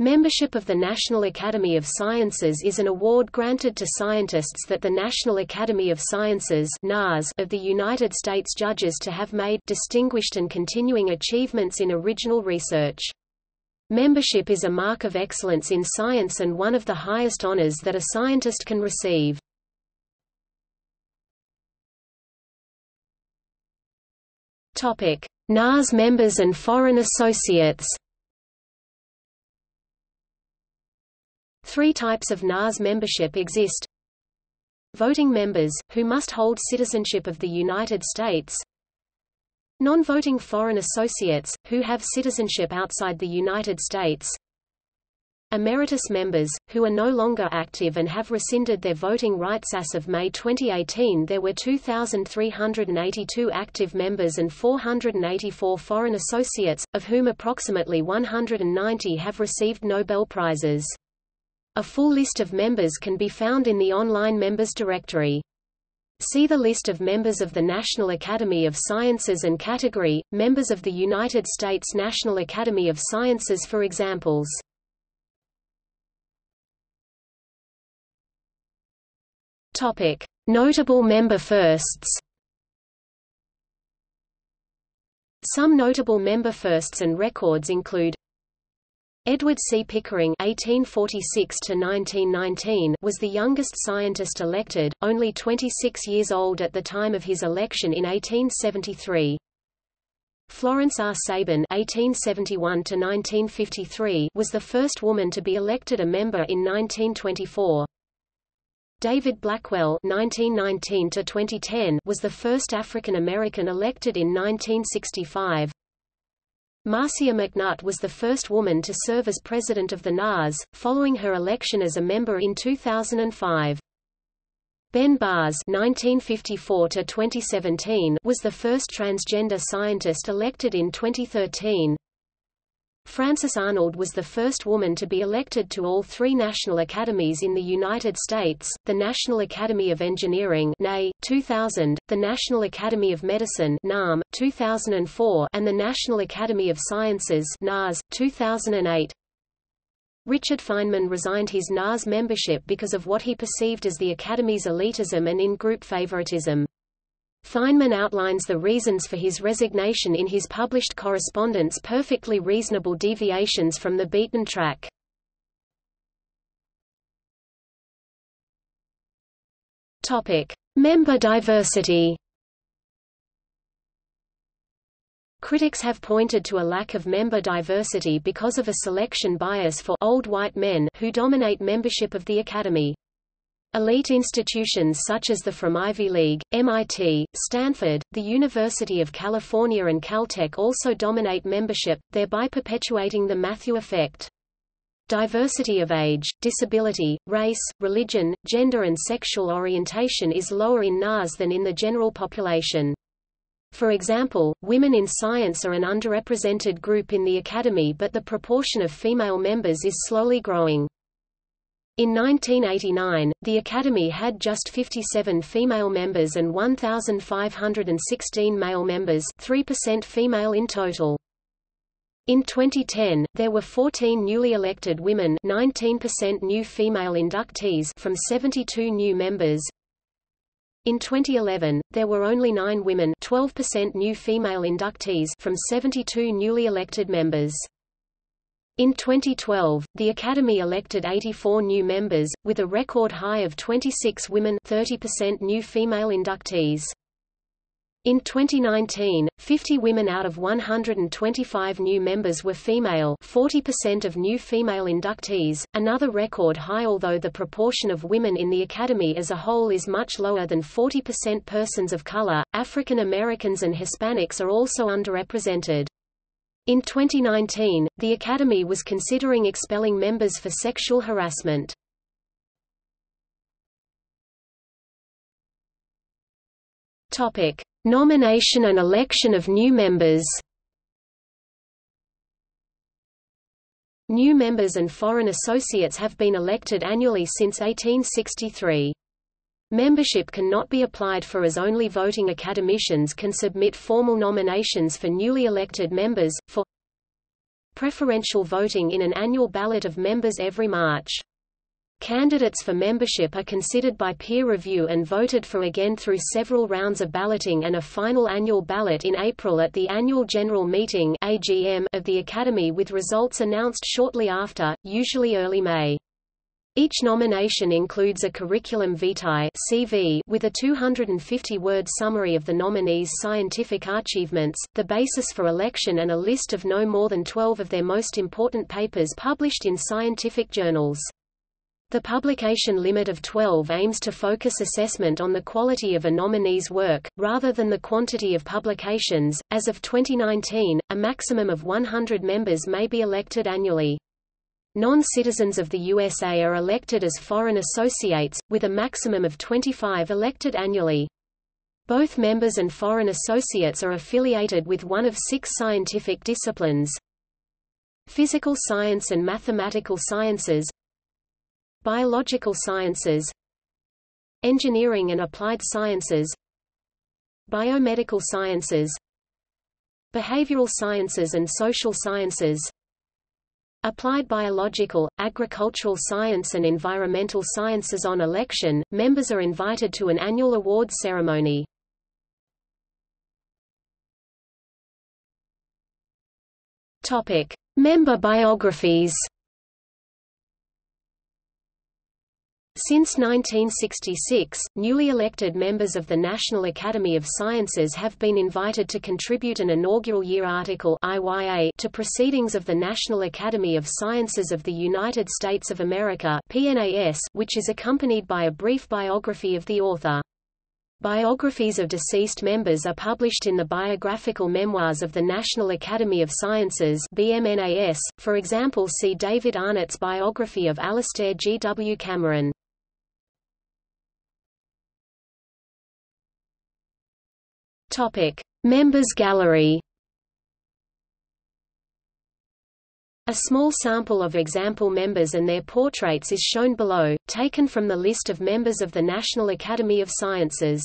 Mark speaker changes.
Speaker 1: Membership of the National Academy of Sciences is an award granted to scientists that the National Academy of Sciences of the United States judges to have made distinguished and continuing achievements in original research. Membership is a mark of excellence in science and one of the highest honors that a scientist can receive. NAS members and foreign associates Three types of NAS membership exist. Voting members, who must hold citizenship of the United States. Non-voting foreign associates, who have citizenship outside the United States. Emeritus members, who are no longer active and have rescinded their voting rights as of May 2018 there were 2,382 active members and 484 foreign associates, of whom approximately 190 have received Nobel Prizes. A full list of members can be found in the online members directory. See the list of members of the National Academy of Sciences and category, members of the United States National Academy of Sciences for examples. Topic: Notable member firsts. Some notable member firsts and records include Edward C. Pickering (1846–1919) was the youngest scientist elected, only 26 years old at the time of his election in 1873. Florence R. Sabin (1871–1953) was the first woman to be elected a member in 1924. David Blackwell (1919–2010) was the first African American elected in 1965. Marcia McNutt was the first woman to serve as president of the NAS, following her election as a member in 2005. Ben Barres (1954–2017) was the first transgender scientist elected in 2013. Frances Arnold was the first woman to be elected to all three national academies in the United States, the National Academy of Engineering NAE, 2000, the National Academy of Medicine NAM, 2004, and the National Academy of Sciences NAS, 2008. Richard Feynman resigned his NAS membership because of what he perceived as the Academy's elitism and in-group favoritism. Feynman outlines the reasons for his resignation in his published correspondence Perfectly Reasonable Deviations from the Beaten Track. Member diversity. Critics have pointed to a lack of member diversity because of a selection bias for old white men who dominate membership of the Academy. Elite institutions such as the from Ivy League, MIT, Stanford, the University of California and Caltech also dominate membership, thereby perpetuating the Matthew effect. Diversity of age, disability, race, religion, gender and sexual orientation is lower in NAS than in the general population. For example, women in science are an underrepresented group in the academy but the proportion of female members is slowly growing. In 1989, the Academy had just 57 female members and 1,516 male members 3% female in total. In 2010, there were 14 newly elected women 19% new female inductees from 72 new members. In 2011, there were only 9 women 12% new female inductees from 72 newly elected members. In 2012, the Academy elected 84 new members, with a record high of 26 women 30% new female inductees. In 2019, 50 women out of 125 new members were female 40% of new female inductees, another record high although the proportion of women in the Academy as a whole is much lower than 40% persons of color, African Americans and Hispanics are also underrepresented. In 2019, the Academy was considering expelling members for sexual harassment. Topic: Nomination and election of new members. New members and foreign associates have been elected annually since 1863. Membership cannot be applied for as only voting academicians can submit formal nominations for newly elected members, for preferential voting in an annual ballot of members every March. Candidates for membership are considered by peer review and voted for again through several rounds of balloting and a final annual ballot in April at the annual general meeting AGM of the Academy with results announced shortly after, usually early May. Each nomination includes a curriculum vitae CV with a 250-word summary of the nominees' scientific achievements, the basis for election and a list of no more than 12 of their most important papers published in scientific journals. The publication limit of 12 aims to focus assessment on the quality of a nominee's work, rather than the quantity of publications. As of 2019, a maximum of 100 members may be elected annually. Non-citizens of the USA are elected as foreign associates, with a maximum of 25 elected annually. Both members and foreign associates are affiliated with one of six scientific disciplines. Physical science and mathematical sciences. Biological sciences. Engineering and applied sciences. Biomedical sciences. Behavioral sciences and social sciences Applied biological, agricultural science and environmental sciences on election, members are invited to an annual awards ceremony. Topic: Member biographies Since 1966, newly elected members of the National Academy of Sciences have been invited to contribute an inaugural year article IYA to Proceedings of the National Academy of Sciences of the United States of America PNAS, which is accompanied by a brief biography of the author. Biographies of deceased members are published in the Biographical Memoirs of the National Academy of Sciences BMNAS, for example see David Arnett's biography of Alastair G. W. Cameron. Topic: Members Gallery. A small sample of example members and their portraits is shown below, taken from the list of members of the National Academy of Sciences.